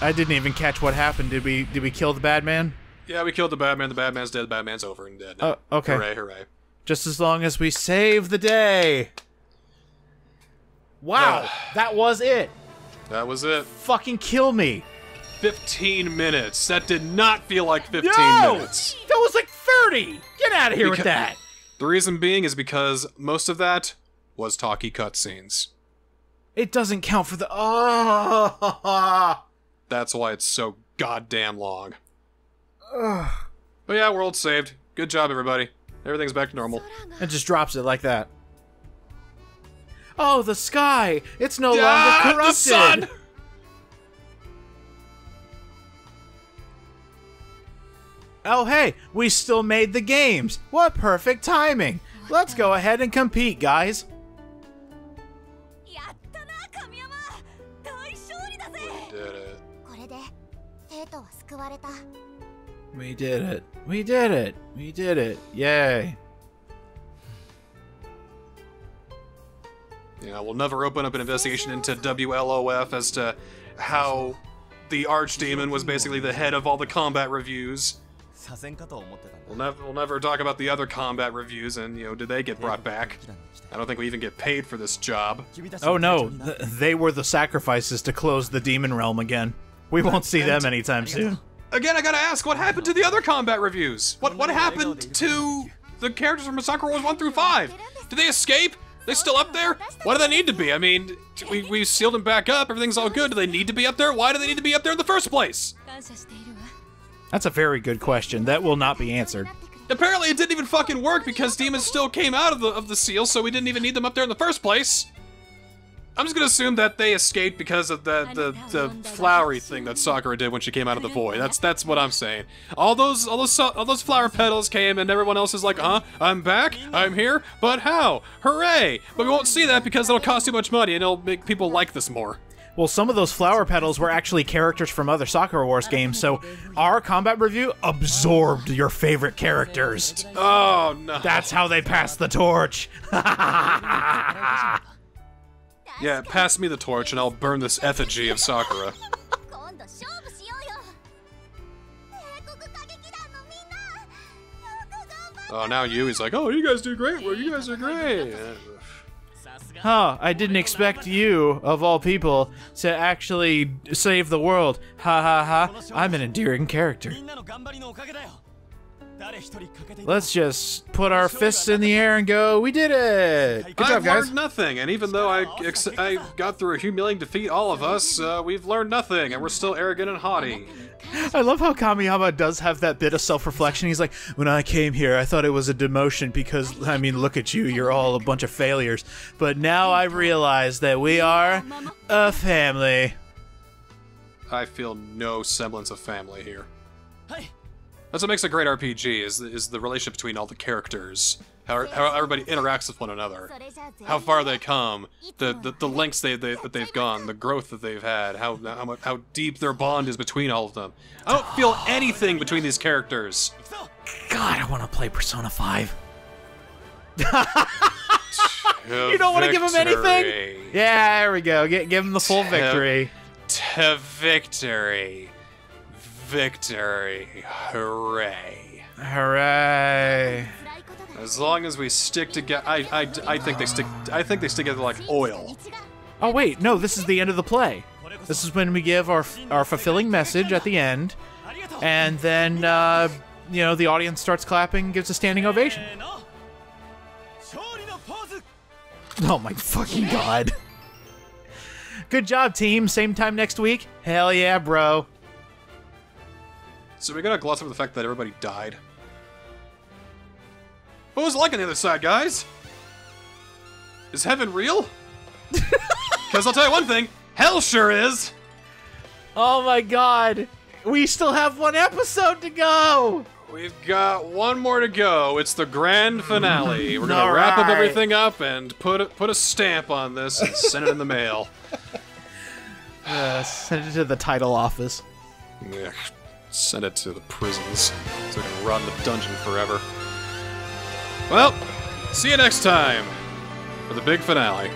I didn't even catch what happened. Did we did we kill the bad man? Yeah, we killed the bad man. The bad man's dead. The bad man's over and dead. now. Oh, okay. Hooray, hooray. Just as long as we save the day. Wow, that was it. That was it. Fucking kill me. 15 minutes. That did not feel like 15 no! minutes. That was like 30. Get out of here with that. The reason being is because most of that was talky cutscenes. It doesn't count for the. Oh. That's why it's so goddamn long. But yeah, world saved. Good job, everybody. Everything's back to normal. It just drops it like that. Oh, the sky! It's no ah, longer corrupted! The sun! Oh, hey, we still made the games! What perfect timing! Let's go ahead and compete, guys! We did it. We did it. We did it. We did it. Yay. Yeah, we'll never open up an investigation into WLOF as to how the Archdemon was basically the head of all the combat revues. We'll, nev we'll never talk about the other combat revues and, you know, did they get brought back? I don't think we even get paid for this job. Oh no, Th they were the sacrifices to close the demon realm again. We won't see them anytime soon. Again, I gotta ask, what happened to the other combat revues? What what happened to the characters from Masakura Wars 1 through 5? Did they escape? They still up there? Why do they need to be? I mean, we, we sealed them back up, everything's all good. Do they need to be up there? Why do they need to be up there in the first place? That's a very good question. That will not be answered. Apparently it didn't even fucking work because demons still came out of the of the seal, so we didn't even need them up there in the first place. I'm just gonna assume that they escaped because of the the, the flowery thing that Sakura did when she came out of the void. That's that's what I'm saying. All those all those all those flower petals came, and everyone else is like, "Huh? I'm back. I'm here. But how? Hooray!" But we won't see that because it'll cost too much money, and it'll make people like this more. Well, some of those flower petals were actually characters from other Sakura Wars games, so our combat revue absorbed your favorite characters. Oh no! That's how they passed the torch. Yeah, pass me the torch and I'll burn this effigy of Sakura. Oh, now Yui's like, oh, you guys do great. Well, you guys are great. Huh, I didn't expect you, of all people, to actually save the world. Ha ha ha, I'm an endearing character. Let's just put our fists in the air and go, we did it! Good I've job, guys. learned nothing, and even though I ex- I got through a humiliating defeat, all of us, uh, we've learned nothing, and we're still arrogant and haughty. I love how Kamiyama does have that bit of self-reflection. He's like, when I came here, I thought it was a demotion because, I mean, look at you, you're all a bunch of failures. But now I realize that we are a family. I feel no semblance of family here. That's what makes a great RPG, is, is the relationship between all the characters. How, how everybody interacts with one another. How far they come. The, the, the lengths they, they, that they've gone. The growth that they've had. How, how, how deep their bond is between all of them. I don't feel anything between these characters. God, I want to play Persona 5. you don't want to give him anything? Yeah, there we go. Get, give him the full to, victory. To victory victory. Hooray. Hooray. As long as we stick together, I, I, I think they stick. I think they stick together like oil. Oh wait, no, this is the end of the play. This is when we give our our fulfilling message at the end, and then uh, you know the audience starts clapping, gives a standing ovation. Oh my fucking god! Good job, team. Same time next week. Hell yeah, bro. So we gotta gloss over the fact that everybody died. What was it like on the other side, guys? Is heaven real? Because I'll tell you one thing, hell sure is. Oh my god. We still have one episode to go. We've got one more to go. It's the grand finale. We're gonna wrap up everything up and put a, put a stamp on this and send it in the mail. Uh, send it to the title office. Ugh. Send it to the prisons so we can rot in the dungeon forever. Well, see you next time for the big finale.